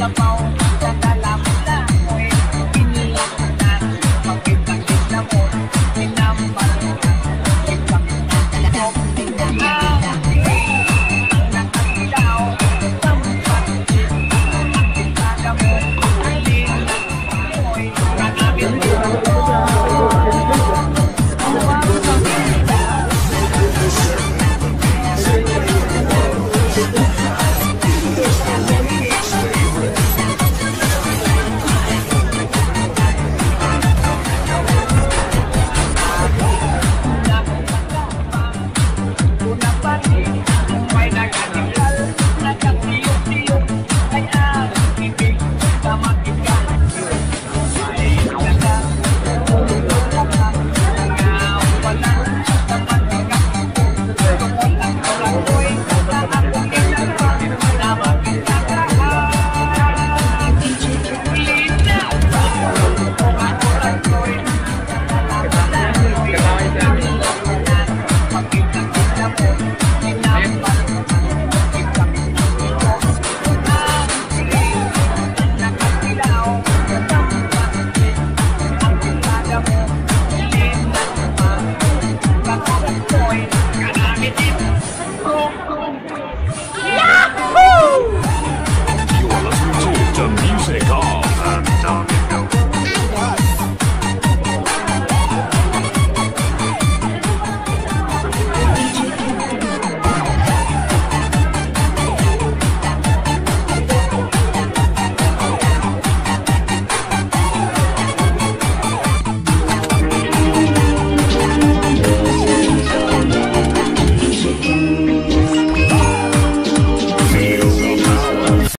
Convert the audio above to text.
Japão. Thank you.